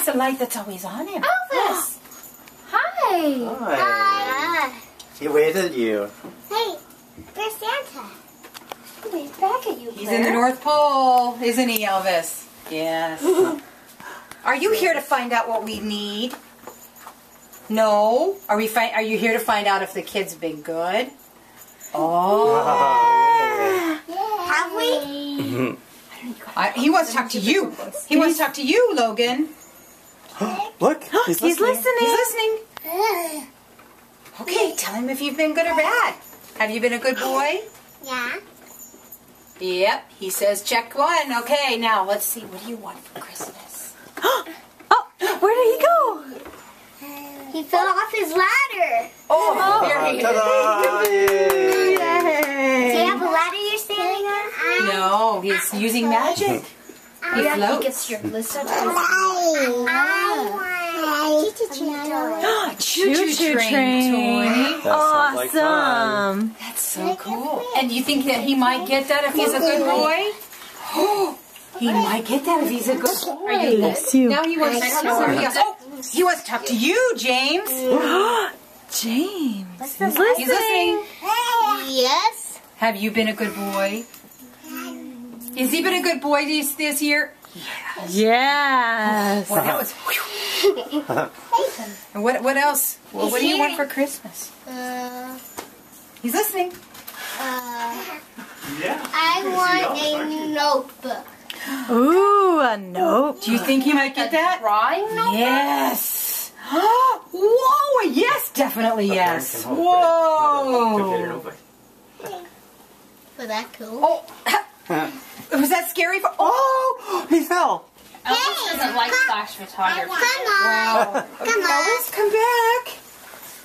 He's the light that's always on him. Elvis! Hi! Hi. He waved at you. Hey, where's Santa? Wave back at you, He's in the North Pole, isn't he, Elvis? Yes. Are you here to find out what we need? No. Are we? Fi- are you here to find out if the kids have been good? Oh. Have we? I, he wants to talk to you. He wants to talk to you, Logan. Look, he's, He's listening. listening. He's listening. Okay, tell him if you've been good or bad. Have you been a good boy? Yeah. Yep. He says check one. Okay, now let's see. What do you want for Christmas? Oh, where did he go? He fell off his ladder. Oh, oh. there he is. Ta-da! Yay. Do you have a ladder you're standing on? No, he's using magic. Uh, he Yeah, he floats. gets your list of I want Choo Choo choo train. toy. That sounds like fun. Awesome. That's so cool. And you think that he might get that if he's a good boy? he might get that if he's a good boy. Are you Bless you. Now he wants to talk to somebody else. Oh, he wants to talk to you, James. James. He's He's listening. listening. Yes. Have you been a good boy? Has he been a good boy this, this year? Yes. Well, that was. And what what else? Well, what do you want for Christmas? Uh, He's listening. uh, I want a notebook. Ooh, a note. Do you think he might get that? drawing notebook? Yes. Whoa! Yes, definitely yes. Whoa! Was that cool? Oh, was that scary? For, oh, He fell. Elvis doesn't like flash photography. Come on. wow! Come on. Elvis, come back!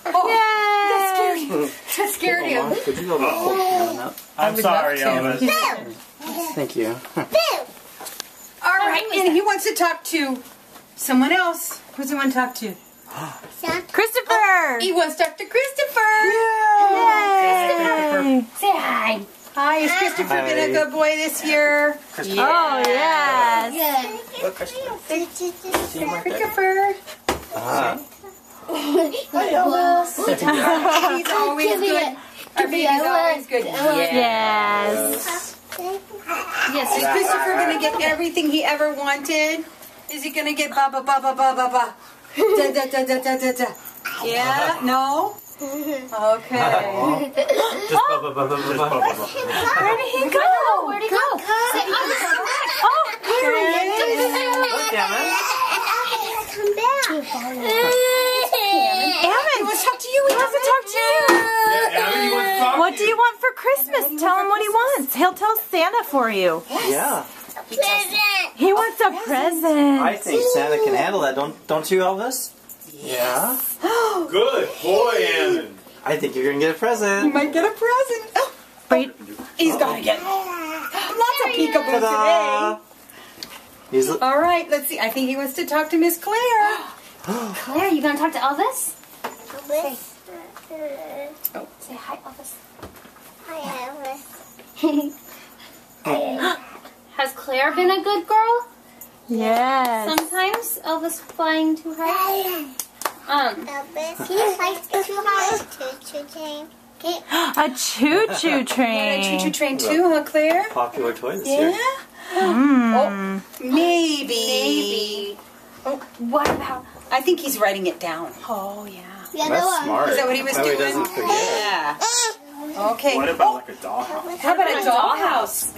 Oh, that scared him. That scared him. Could you go back? I I'm sorry, love to. Elvis. Thank you. All right, and he wants to talk to someone else. Who's he want to talk to? Santa. Christopher. Oh, he wants to talk to Christopher. Yay. Say hi. Hi, has Christopher been a good boy this year? Oh, yes. Good. Look, Christopher. See him right there. Christopher. Ah. He's always good. Our baby's always good. Yes. Yes, is Christopher going to get everything he ever wanted? Is he going to get ba ba ba ba ba ba ba? Da da da da da da da. Yeah? No? Okay. Just blah, blah, blah, blah, blah, blah. Where did he go? Where did he go? Say, Elvis, come back. Look, Damon. Come back. Ammon, He wants to talk to you. he wants to talk to you. Yeah, Abby, you want to talk What do you want for Christmas? Tell him what he wants. He'll tell Santa for you. Yeah. Present. He wants a present. I think Santa can handle that. Don't don't you, Elvis? Yeah. Good boy, Ammon. I think you're gonna get a present. You might get a present. Oh, oh Wait. he's got to get oh. lots of peekaboo today. Ta-da! He's All right, let's see. I think he wants to talk to Miss Claire. Claire, you gonna talk to Elvis? Elvis. Say oh. hi, Elvis. Hi, Elvis. Has Claire been a good girl? Yes. Sometimes Elvis flying too high. Um, He likes to hard to to change. A choo-choo And a choo-choo train too, huh, Claire? popular toy this Yeah. year. Oh, maybe. maybe. Oh, What about? I think he's writing it down. Oh yeah. The other That's one. smart. Is that what he was that doing? doesn't forget. Yeah. Okay. What about like a dollhouse? How about a dollhouse?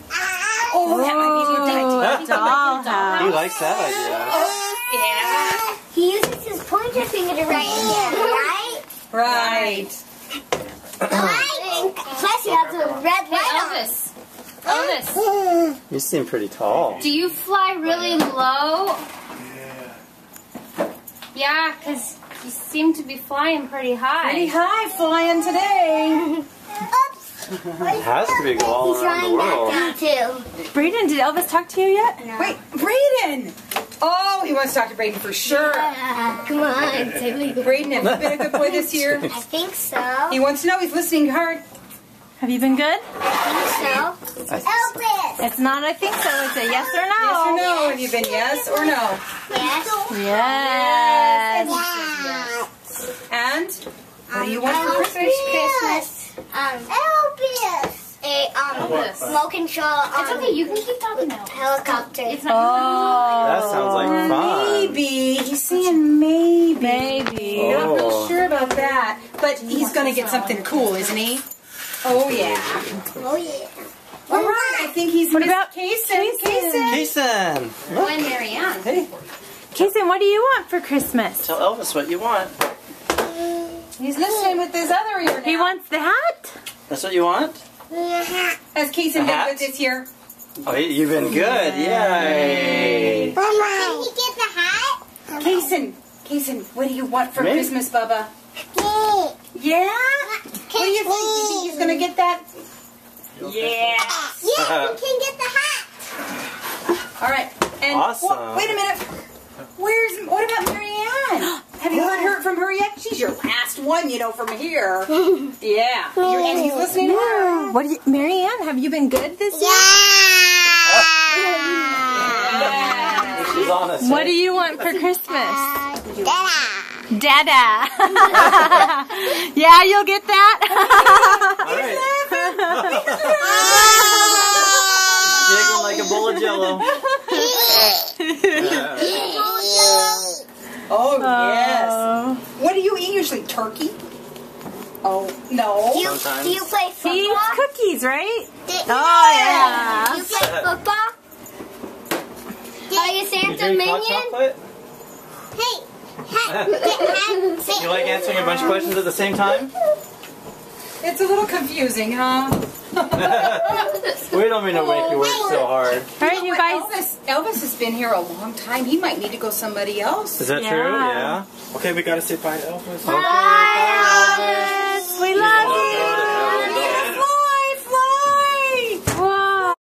Oh, that might be a good idea. dollhouse. He likes that idea. Yeah. He uses his pointer finger to write in there, right? Right. Right. Plus he has a red Hey, light on. Elvis. Elvis, You seem pretty tall. do you fly really low? Yeah, because you seem to be flying pretty high. Pretty high flying today. Oops. It has to be go all He's around the drawing world. that too. Braden, did Elvis talk to you yet? No. Wait, Braden. Oh, he wants to talk to Braden for sure. Uh, come on, say we. Braden, have you been a good boy this year? I think so. He wants to know. He's listening hard. Have you been good? I think So, Elvis. It's not I think so. It's a yes or no. Yes or no? Have you been yes or no? Yes. Yes. And what do you want for Christmas? Christmas. Um, Elvis. A um, smoke control. Um, It's okay. You can keep talking now. helicopter. It's not. Oh. That sounds like fun. Maybe he's saying maybe. Maybe. Not real Oh. sure about that, but he's gonna get something cool, isn't he? Oh yeah. Oh yeah. All right. I think he's. What about Kason? Kason. Jason, look. When Marianne. Hey, Kason, what do you want for Christmas? tell Elvis what you want. He's listening with his other ear now. He wants the hat. That's what you want? Has Kason A been hat? good this year? Oh, you- you've been good. Yay. Mama. Can you get the hat? Kason, Kason, what do you want for Me? Christmas, Bubba? Me. Yeah. What do you think? You think he's gonna get that? Yeah. Yeah, you can get the hat. All right. And Awesome. wha- wait a minute. Where's what about Marianne? Have you heard her oh. from her yet? She's your last one, you know, from here. Yeah. You're, and he's listening to her. What do you, Marianne? Have you been good this year? Yeah. She's honest. What do eh? you want for Christmas? Dada. Dada. yeah, you'll get that. All right. Jiggling like a bowl of jello. Oh yes. Oh. What do you eat usually? Turkey? Oh no. Oh, do you, Sometimes. do you play He eats cookies, right? Do- Oh, yeah. Do you play football? Are you You Santa drink hot Minion? chocolate? Hey. Hey. You like answering a bunch of questions at the same time? It's a little confusing, huh? We don't mean to make you work so hard. All right, you guys. Elvis, Elvis has been here a long time. He might need to go somebody else. Is that Yeah. true? Yeah. Okay, we gotta say bye to Elvis. Bye, Elvis. We love